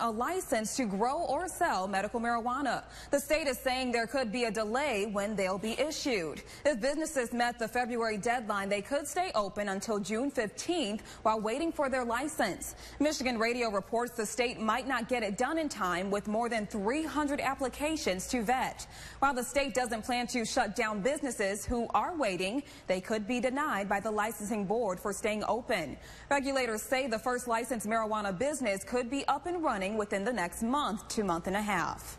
a license to grow or sell medical marijuana. The state is saying there could be a delay when they'll be issued. If businesses met the February deadline, they could stay open until June 15th while waiting for their license. Michigan Radio reports the state might not get it done in time with more than 300 applications to vet. While the state doesn't plan to shut down businesses who are waiting, they could be denied by the licensing board for staying open. Regulators say the first licensed marijuana business could be up and running within the next month to month and a half.